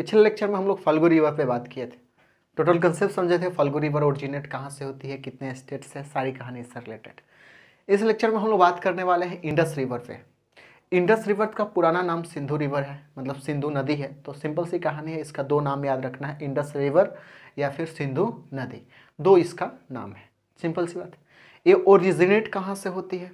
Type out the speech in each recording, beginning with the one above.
पिछले लेक्चर में हम लोग फल्गु रिवर पे बात किए थे। टोटल कंसेप्ट समझे थे फल्गु रिवर ओरिजिनेट कहाँ से होती है, कितने स्टेट से सारी कहानी इससे रिलेटेड इस लेक्चर में हम लोग बात करने वाले हैं इंडस रिवर पे। इंडस रिवर का पुराना नाम सिंधु रिवर है मतलब सिंधु नदी है। तो सिंपल सी कहानी है, इसका दो नाम याद रखना है इंडस रिवर या फिर सिंधु नदी। दो इसका नाम है। सिंपल सी बात। ये ओरिजिनेट कहाँ से होती है?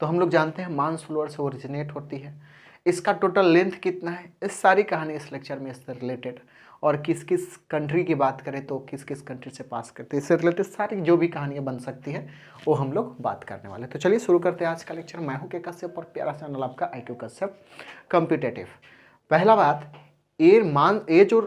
तो हम लोग जानते हैं, मानसरोवर से ओरिजिनेट होती है। इसका टोटल लेंथ कितना है? इस सारी कहानी इस लेक्चर में इससे रिलेटेड और किस किस कंट्री की बात करें तो किस किस कंट्री से पास करते हैं, इससे रिलेटेड सारी जो भी कहानियाँ बन सकती है, वो हम लोग बात करने वाले तो चलिए शुरू करते हैं आज का लेक्चर मैं हूँ के कश्यप और प्यारा चैनल आपका आई क्यू कश्यप कम्पिटेटिव पहला बात ये मान ये जो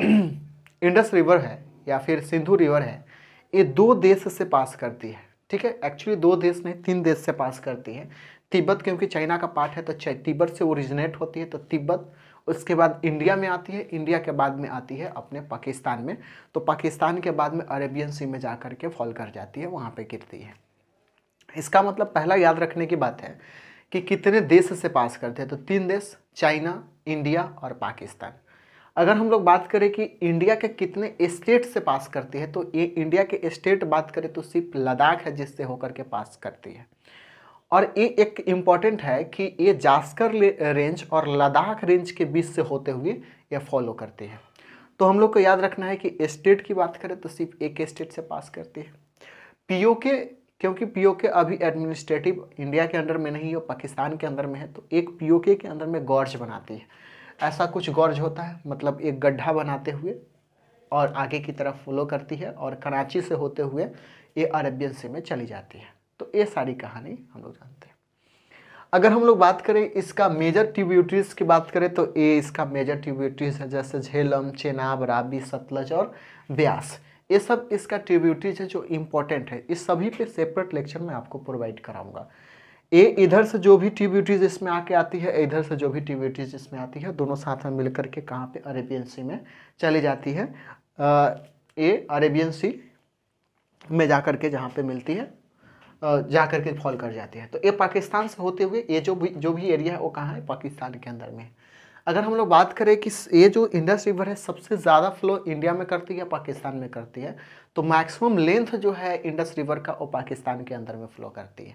इंडस रिवर है या फिर सिंधु रिवर है, ये दो देश से पास करती है। ठीक है? एक्चुअली दो देश नहीं, तीन देश से पास करती है। तिब्बत, क्योंकि चाइना का पार्ट है तो तिब्बत से ओरिजिनेट होती है तो तिब्बत उसके बाद इंडिया में आती है, इंडिया के बाद में आती है अपने पाकिस्तान में तो पाकिस्तान के बाद में अरेबियन सी में जा कर के फॉल कर जाती है, वहाँ पे गिरती है। इसका मतलब पहला याद रखने की बात है कि कितने देश से पास करते हैं तो तीन देश, चाइना, इंडिया और पाकिस्तान। अगर हम लोग बात करें कि इंडिया के कितने स्टेट से पास करती है तो ये इंडिया के स्टेट बात करें तो सिर्फ़ लद्दाख है जिससे होकर के पास करती है। और ये एक इंपॉर्टेंट है कि ये जास्कर रेंज और लद्दाख रेंज के बीच से होते हुए ये फॉलो करते हैं। तो हम लोग को याद रखना है कि स्टेट की बात करें तो सिर्फ़ एक स्टेट से पास करती है। पीओ के क्योंकि पीओ के अभी एडमिनिस्ट्रेटिव इंडिया के अंडर में नहीं हो, पाकिस्तान के अंदर में है तो एक पीओ के अंदर में गॉर्ज बनाती है। ऐसा कुछ गॉर्ज होता है मतलब एक गड्ढा बनाते हुए और आगे की तरफ़ फॉलो करती है और कराची से होते हुए ये अरेबियन सी में चली जाती है। ये सारी कहानी हम लोग जानते हैं। अगर हम लोग बात करें इसका मेजर ट्यूब्यूटरीज की बात करें तो ये इसका मेजर ट्यूब्यूटरीज है, जैसे झेलम, चेनाब, राबी, सतलज और ब्यास ये सब इसका ट्रिब्यूटरीज है जो इम्पोर्टेंट है। इस सभी पे सेपरेट लेक्चर में आपको प्रोवाइड कराऊँगा। ये इधर से जो भी ट्रिब्यूटरीज इसमें आके आती है इधर से जो भी ट्रिब्यूटरीज इसमें आती है, दोनों साथ में मिल करके कहाँ पे? अरेबियन सी में चली जाती है। ये अरेबियन सी में जा करके जहाँ पे मिलती है। जा करके फॉल कर जाती है। तो ये पाकिस्तान से होते हुए ये जो भी जो भी एरिया है वो कहाँ है? पाकिस्तान के अंदर में। अगर हम लोग बात करें कि ये जो इंडस रिवर है, सबसे ज़्यादा फ्लो इंडिया में करती है पाकिस्तान में करती है? तो मैक्सिमम लेंथ जो है इंडस रिवर का, वो पाकिस्तान के अंदर में फ्लो करती है।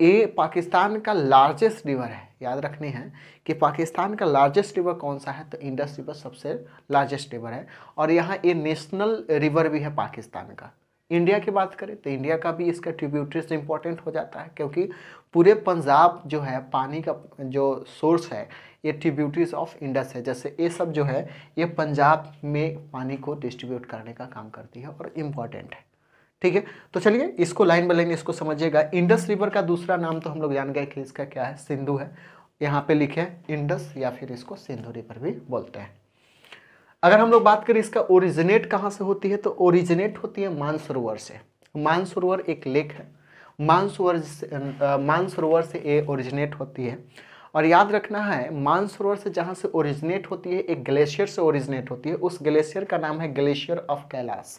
ये पाकिस्तान का लार्जेस्ट रिवर है। याद रखने हैं कि पाकिस्तान का लार्जेस्ट रिवर कौन सा है? तो इंडस रिवर सबसे लार्जेस्ट रिवर है। और यहाँ ये नेशनल रिवर भी है पाकिस्तान का। इंडिया की बात करें तो इंडिया का भी इसका ट्रिब्यूटरीज इंपॉर्टेंट हो जाता है, क्योंकि पूरे पंजाब जो है, पानी का जो सोर्स है, ये ट्रिब्यूटरीज ऑफ़ इंडस है। जैसे ये सब जो है, ये पंजाब में पानी को डिस्ट्रीब्यूट करने का काम करती है और इंपॉर्टेंट है। ठीक है? तो चलिए, इसको लाइन बाई लाइन इसको समझिएगा। इंडस रिवर का दूसरा नाम तो हम लोग जान गए कि इसका क्या है, सिंधु है। यहाँ पे लिखे इंडस या फिर इसको सिंधु रिवर भी बोलते हैं। अगर हम लोग बात करें इसका ओरिजिनेट कहाँ से होती है तो ओरिजिनेट होती है मानसरोवर से। मानसरोवर एक लेक है। मानसरोवर मानसरोवर से ये ओरिजिनेट होती है। और याद रखना है, मानसरोवर से जहाँ से ओरिजिनेट होती है, एक ग्लेशियर से ओरिजिनेट होती है। उस ग्लेशियर का नाम है ग्लेशियर ऑफ़ कैलाश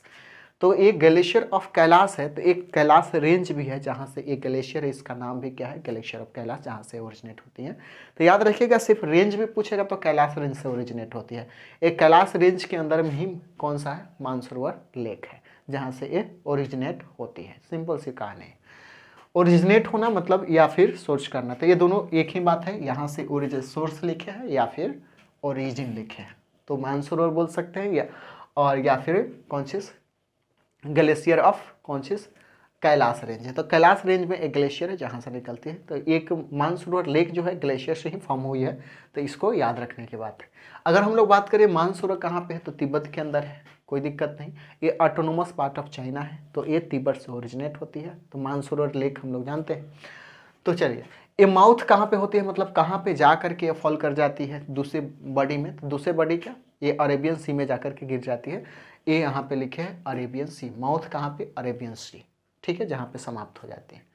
तो एक ग्लेशियर ऑफ़ कैलाश है तो एक कैलाश रेंज भी है जहाँ से एक ग्लेशियर है, इसका नाम भी क्या है? ग्लेशियर ऑफ़ कैलाश जहाँ से ओरिजिनेट होती है। तो याद रखिएगा, सिर्फ़ रेंज भी पूछेगा तो कैलाश रेंज से ओरिजिनेट होती है। एक कैलाश रेंज के अंदर में ही कौन सा है? मानसरोवर लेक है, जहाँ से ये ओरिजिनेट होती है। सिंपल सी कहानी ओरिजिनेट होना मतलब या फिर सोर्स करना। तो ये दोनों एक ही बात है, यहाँ से ओरिजिन सोर्स लिखे हैं या फिर ओरिजिन लिखे हैं। तो मानसरोवर बोल सकते हैं या, और या फिर कॉन्शियस ग्लेशियर ऑफ़ कॉन्शियस कैलाश रेंज है। तो कैलाश रेंज में एक ग्लेशियर है जहाँ से निकलती है। तो एक मानसरोवर लेक जो है ग्लेशियर से ही फॉर्म हुई है। तो इसको याद रखने की बात है। अगर हम लोग बात करें मानसरोवर कहाँ पे है तो तिब्बत के अंदर है। कोई दिक्कत नहीं। ये ऑटोनोमस पार्ट ऑफ़ चाइना है। तो ये तिब्बत से ओरिजिनेट होती है। तो मानसरोवर लेक हम लोग जानते हैं। तो चलिए, ये माउथ कहाँ पे होती है? मतलब कहाँ पे जा करके ये फॉल कर जाती है? दूसरे बॉडी में। तो दूसरे बॉडी क्या? ये अरेबियन सी में जा के गिर जाती है। ये यहाँ पे लिखे है अरेबियन सी। माउथ कहाँ पे? Arabian sea. ठीक है, जहाँ पे समाप्त हो जाते हैं।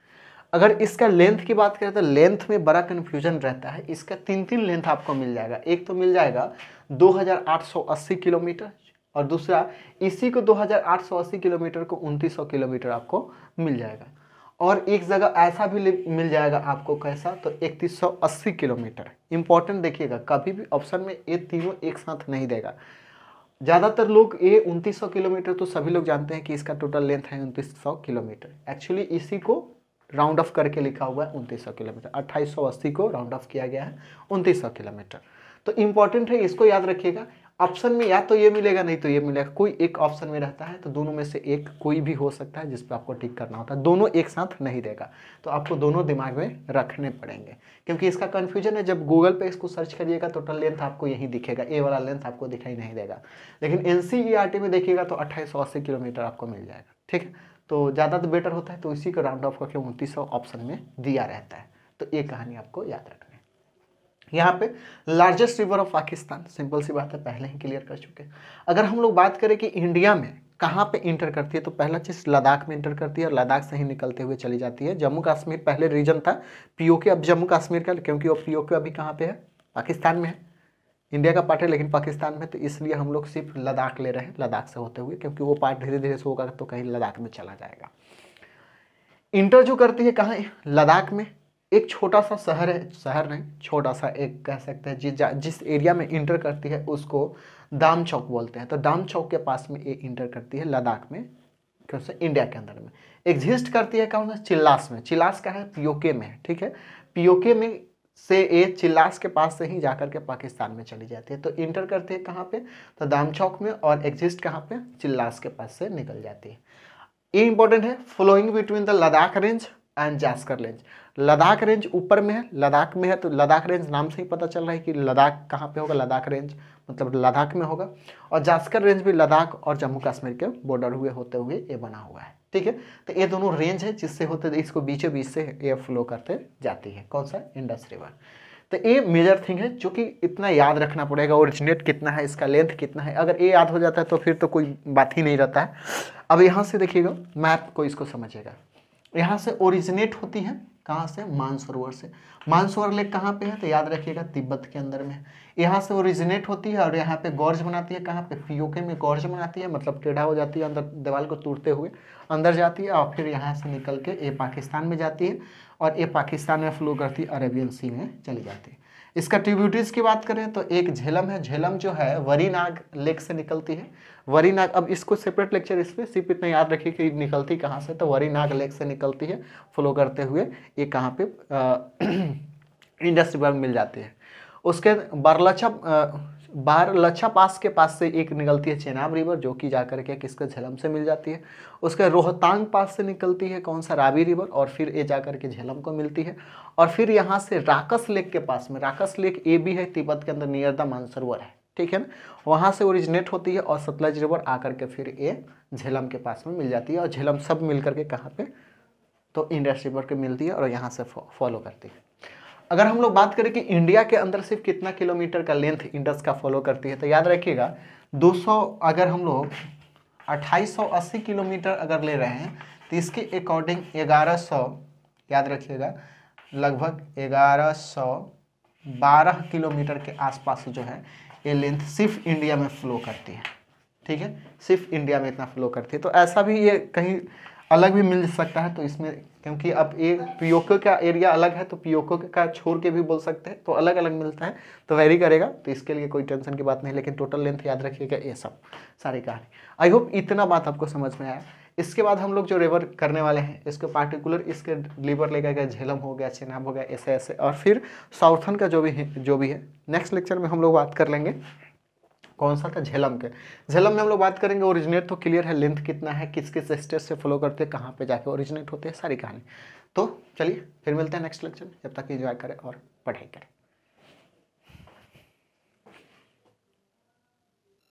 अगर इसका लेंथ की बात करें तो लेंथ में बड़ा कन्फ्यूज़न रहता है। इसका तीन तीन लेंथ आपको मिल जाएगा। एक तो मिल जाएगा 2880 किलोमीटर और दूसरा इसी को 2880 किलोमीटर को 2900 किलोमीटर आपको मिल जाएगा। और एक जगह ऐसा भी मिल जाएगा आपको कैसा? तो इकतीस सौ अस्सी किलोमीटर। इंपॉर्टेंट देखिएगा, कभी भी ऑप्शन में ये तीनों एक साथ नहीं देगा। ज़्यादातर लोग ये उनतीस सौ किलोमीटर तो सभी लोग जानते हैं कि इसका टोटल लेंथ है उनतीस सौ किलोमीटर। एक्चुअली इसी को राउंड ऑफ़ करके लिखा हुआ है उनतीस सौ किलोमीटर। अट्ठाईस सौ अस्सी को राउंड ऑफ़ किया गया है उनतीस सौ किलोमीटर। तो इंपॉर्टेंट है, इसको याद रखिएगा। ऑप्शन में या तो ये मिलेगा, नहीं तो ये मिलेगा। कोई एक ऑप्शन में रहता है तो दोनों में से एक कोई भी हो सकता है जिस पर आपको टिक करना होता है। दोनों एक साथ नहीं देगा तो आपको दोनों दिमाग में रखने पड़ेंगे। क्योंकि इसका कन्फ्यूज़न है, जब गूगल पे इसको सर्च करिएगा टोटल लेंथ आपको यहीं दिखेगा ए वाला लेंथ आपको दिखाई नहीं देगा। लेकिन एन में देखिएगा तो अट्ठाईस किलोमीटर आपको मिल जाएगा, ठीक है? तो ज़्यादा तो बेटर होता है तो इसी को राउंड ऑफ़ करके उनतीस ऑप्शन में दिया रहता है। तो ये कहानी आपको याद रखना यहाँ पे largest river of Pakistan simple सी बात है, पहले ही क्लियर कर चुके अगर हम लोग बात करें कि इंडिया में कहाँ पे इंटर करती है तो पहला चीज़ लद्दाख में इंटर करती है और लद्दाख से ही निकलते हुए चली जाती है। जम्मू कश्मीर पहले रीजन था पीओके अब जम्मू कश्मीर का, क्योंकि वो पीओके अभी कहाँ पे है? पाकिस्तान में है। इंडिया का पार्ट है, लेकिन पाकिस्तान में तो इसलिए हम लोग सिर्फ़ लद्दाख ले रहे हैं, लद्दाख से होते हुए, क्योंकि वो पार्ट धीरे धीरे से होगा तो कहीं लद्दाख में चला जाएगा। इंटर जो करती है कहाँ? लद्दाख में। एक छोटा सा शहर है, शहर नहीं, छोटा सा एक कह सकते हैं, जिस जिस एरिया में इंटर करती है, उसको दाम चौक बोलते हैं। तो दाम चौक के पास में ये इंटर करती है, लद्दाख में कैसे इंडिया के अंदर में। एग्जिस्ट करती है कौन सा? चिल्लास में। चिल्लास का है? पीओके में ठीक है? पीओके में से ये चिल्लास के पास से ही जाकर के पाकिस्तान में चली जाती है। तो इंटर करती है कहाँ पे? तो दाम चौक में और एग्जिस्ट कहाँ पे? चिल्लास के पास से निकल जाती है। ये इंपॉर्टेंट है flowing between the Ladakh range and Zaskar range Ladakh range ऊपर में है लद्दाख में है तो लद्दाख रेंज नाम से ही पता चल रहा है कि लद्दाख कहाँ पे होगा? लद्दाख रेंज मतलब लद्दाख में होगा। और जास्कर रेंज भी लद्दाख और जम्मू कश्मीर के बॉर्डर हुए, होते हुए ये बना हुआ है। ठीक है? तो ये दोनों रेंज है, जिससे होते, इसको बीचों बीच से ये फ्लो करते जाती है। कौन सा? इंडस रिवर तो ये मेजर थिंग है, जो कि इतना याद रखना पड़ेगा ओरिजिनेट कितना है, इसका लेंथ कितना है। अगर ये याद हो जाता है तो फिर तो कोई बात ही नहीं रहता है। अब यहाँ से देखिएगा मैप को इसको समझिएगा। यहाँ से ओरिजिनेट होती है, कहाँ से? मानसरोवर से। मानसरोवर लेक कहाँ पे है? तो याद रखिएगा, तिब्बत के अंदर में। यहाँ से ओरिजिनेट होती है और यहाँ पे गौर्ज बनाती है। कहाँ पे? पीओके में गौर्ज बनाती है मतलब टेढ़ा हो जाती है अंदर, दीवार को तोड़ते हुए, अंदर जाती है और फिर यहाँ से निकल के ए पाकिस्तान में जाती है और ए पाकिस्तान में फ्लो करती अरेबियन सी में चली जाती है। इसका ट्रिब्यूटरीज की बात करें तो एक झेलम है, झेलम जो है, वरीनाग लेक से निकलती है। वरीनाग, अब इसको सेपरेट लेक्चर इस पर सिर्फ़ इतना याद रखिए कि निकलती कहाँ से तो वरीनाग लेक से निकलती है। फ्लो करते हुए ये कहाँ पे इंडस्ट्री मिल जाती है। उसके बारलछा बार लच्छा पास के पास से एक निकलती है चेनाब रिवर, जो कि जाकर के किसके झेलम से मिल जाती है। उसके रोहतांग पास से निकलती है कौन सा? रावी रिवर, और फिर ये जाकर के झेलम को मिलती है। और फिर यहाँ से राकस लेक के पास में, राकस लेक ए भी है, तिब्बत के अंदर नियर द मानसरोवर है। ठीक है ना? वहाँ से ओरिजिनेट होती है और सतलज रिवर आकर के फिर ये झेलम के पास में मिल जाती है। और झेलम सब मिल करके कहाँ पे? तो इंडस रिवर के मिलती है और यहाँ से फॉलो करती है। अगर हम लोग बात करें कि इंडिया के अंदर सिर्फ़ कितना किलोमीटर का लेंथ इंडस का फॉलो करती है तो याद रखिएगा 200 अगर हम लोग 2880 किलोमीटर अगर ले रहे हैं तो इसके अकॉर्डिंग 1100 याद रखिएगा, लगभग 1112 किलोमीटर के आसपास जो है, ये लेंथ सिर्फ़ इंडिया में फ्लो करती है। ठीक है? सिर्फ़ इंडिया में इतना फ्लो करती है। तो ऐसा भी ये कहीं अलग भी मिल सकता है तो इसमें, क्योंकि अब एक पीओको का एरिया अलग है तो पीओको का छोड़ के भी बोल सकते हैं तो अलग अलग मिलता है तो वेरी करेगा तो इसके लिए कोई टेंशन की बात नहीं, लेकिन टोटल लेंथ याद रखिएगा, ये सब, सारी कहानी। आई होप इतना बात आपको समझ में आया। इसके बाद हम लोग जो रेवर करने वाले हैं, इसके पार्टिकुलर इसके लीवर लेकर गया झेलम हो गया चेनाब हो गया ऐसे ऐसे और फिर साउथन का जो भी है, जो भी है नेक्स्ट लेक्चर में हम लोग बात कर लेंगे। कौन सा था? झेलम के। झेलम में हम लोग बात करेंगे ओरिजिनेट तो क्लियर है लेंथ कितना है किस किस स्टेज से फॉलो करते हैं, कहाँ पे जाके ओरिजिनेट होते हैं, सारी कहानी। तो चलिए, फिर मिलते हैं नेक्स्ट लेक्चर जब तक इंजॉय करें और पढ़ाई करें।